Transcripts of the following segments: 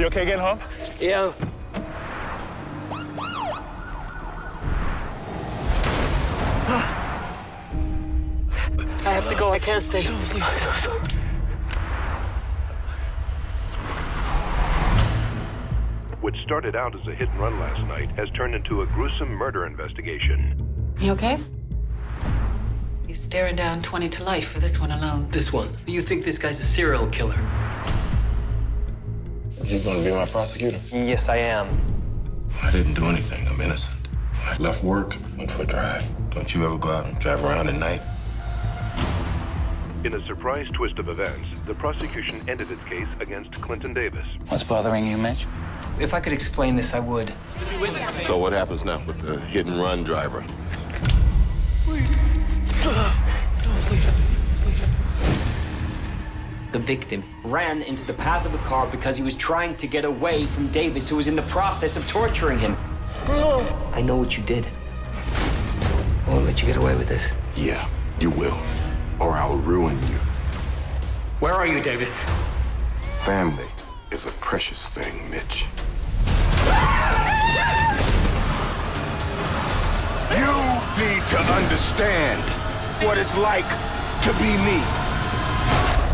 You okay getting home? Yeah. I have to go. I can't stay. What started out as a hit and run last night has turned into a gruesome murder investigation. You okay? He's staring down 20 to life for this one alone. This one. You think this guy's a serial killer? You gonna be my prosecutor? Yes, I am. I didn't do anything. I'm innocent. I left work, went for a drive. Don't you ever go out and drive around at night? In a surprise twist of events, the prosecution ended its case against Clinton Davis. What's bothering you, Mitch? If I could explain this, I would. So what happens now with the hit and run driver? The victim ran into the path of a car because he was trying to get away from Davis, who was in the process of torturing him. I know what you did. I won't let you get away with this. Yeah, you will. Or I'll ruin you. Where are you, Davis? Family is a precious thing, Mitch. You need to understand what it's like to be me.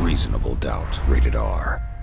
Reasonable Doubt. Rated R.